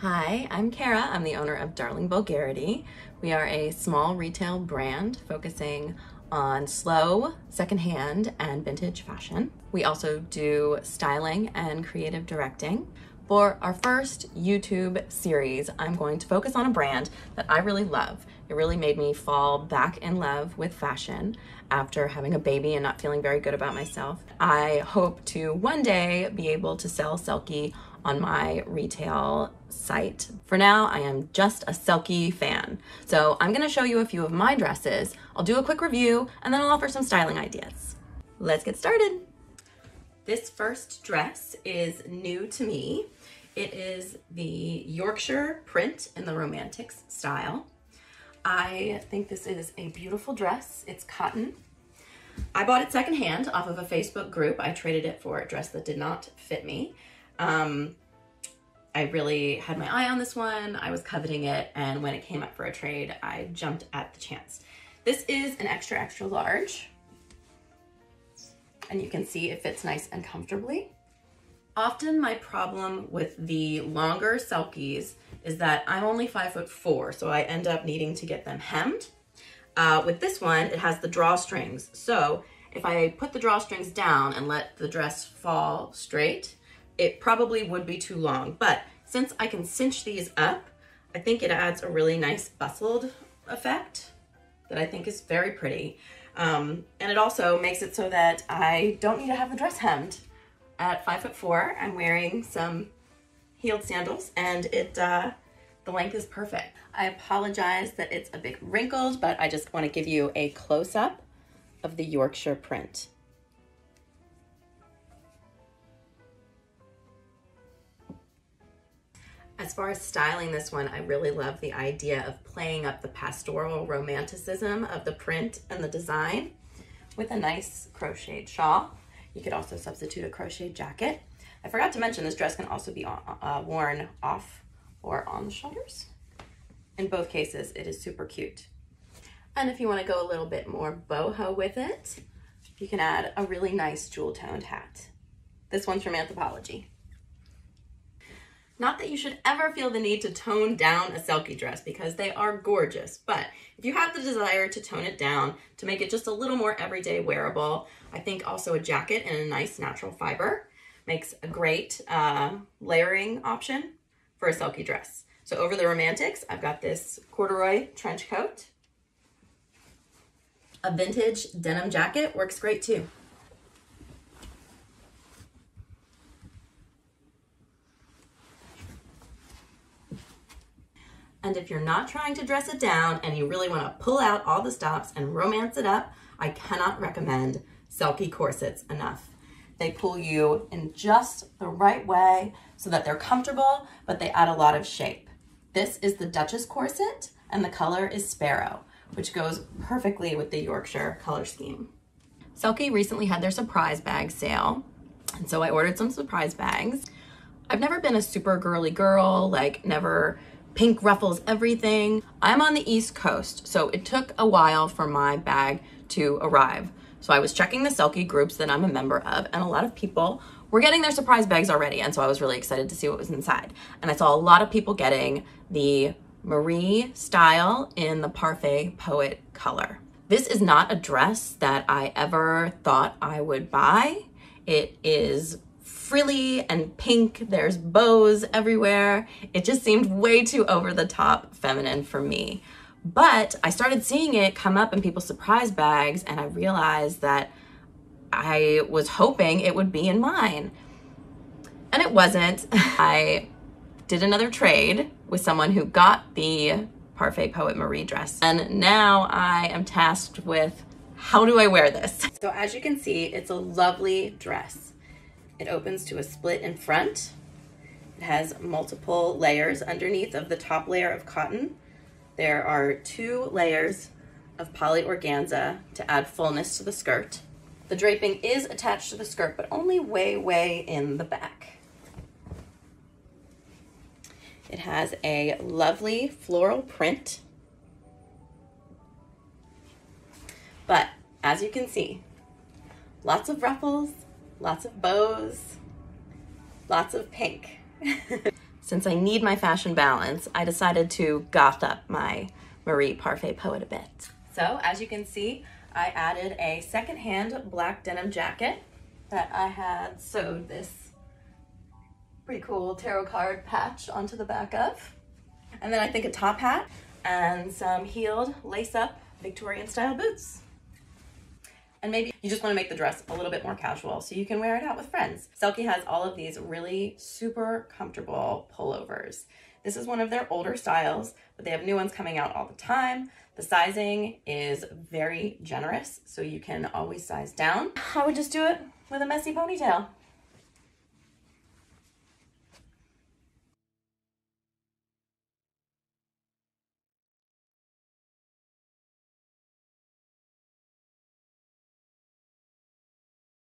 Hi, I'm Kara. I'm the owner of Darling Vulgarity. We are a small retail brand focusing on slow, secondhand, and vintage fashion. We also do styling and creative directing. For our first YouTube series, I'm going to focus on a brand that I really love. It really made me fall back in love with fashion after having a baby and not feeling very good about myself. I hope to one day be able to sell Selkie on my retail site. For now, I am just a Selkie fan. So I'm gonna show you a few of my dresses. I'll do a quick review and then I'll offer some styling ideas. Let's get started. This first dress is new to me. It is the Yorkshire print in the Romantics style. I think this is a beautiful dress. It's cotton. I bought it secondhand off of a Facebook group. I traded it for a dress that did not fit me. Um, I really had my eye on this one. I was coveting it, and when it came up for a trade, I jumped at the chance. This is an extra, extra large, and you can see it fits nice and comfortably. Often my problem with the longer Selkies is that I'm only five foot four, so I end up needing to get them hemmed. Uh, with this one, it has the drawstrings. So if I put the drawstrings down and let the dress fall straight, it probably would be too long. But since I can cinch these up, I think it adds a really nice bustled effect that I think is very pretty. Um, and it also makes it so that I don't need to have the dress hemmed. At five foot four, I'm wearing some heeled sandals and it uh, the length is perfect. I apologize that it's a bit wrinkled, but I just want to give you a close up of the Yorkshire print. As far as styling this one, I really love the idea of playing up the pastoral romanticism of the print and the design with a nice crocheted shawl. You could also substitute a crocheted jacket. I forgot to mention this dress can also be uh, worn off or on the shoulders. In both cases, it is super cute. And if you want to go a little bit more boho with it, you can add a really nice jewel toned hat. This one's from Anthropologie. Not that you should ever feel the need to tone down a Selkie dress because they are gorgeous, but if you have the desire to tone it down to make it just a little more everyday wearable, I think also a jacket in a nice natural fiber makes a great uh, layering option for a Selkie dress. So over the Romantics, I've got this corduroy trench coat. A vintage denim jacket works great too. And if you're not trying to dress it down and you really want to pull out all the stops and romance it up, I cannot recommend Selkie corsets enough. They pull you in just the right way so that they're comfortable, but they add a lot of shape. This is the Duchess corset and the color is Sparrow, which goes perfectly with the Yorkshire color scheme. Selkie recently had their surprise bag sale, and so I ordered some surprise bags. I've never been a super girly girl, like never pink ruffles everything. I'm on the East Coast, so it took a while for my bag to arrive. So I was checking the Selkie groups that I'm a member of, and a lot of people were getting their surprise bags already, and so I was really excited to see what was inside. And I saw a lot of people getting the Marie style in the Parfait Poet color. This is not a dress that I ever thought I would buy. It is frilly and pink. There's bows everywhere. It just seemed way too over the top feminine for me. But I started seeing it come up in people's surprise bags and I realized that I was hoping it would be in mine. And it wasn't. I did another trade with someone who got the Parfait Poet Marie dress. And now I am tasked with how do I wear this? So as you can see, it's a lovely dress. It opens to a split in front. It has multiple layers underneath of the top layer of cotton. There are two layers of poly organza to add fullness to the skirt. The draping is attached to the skirt, but only way, way in the back. It has a lovely floral print. But as you can see, lots of ruffles, lots of bows, lots of pink. since I need my fashion balance, I decided to goth up my Marie Parfait Poet a bit. So as you can see, I added a secondhand black denim jacket that I had sewed this pretty cool tarot card patch onto the back of. And then I think a top hat and some heeled lace up Victorian style boots. And maybe you just want to make the dress a little bit more casual so you can wear it out with friends. Selkie has all of these really super comfortable pullovers. This is one of their older styles, but they have new ones coming out all the time. The sizing is very generous, so you can always size down. I would just do it with a messy ponytail.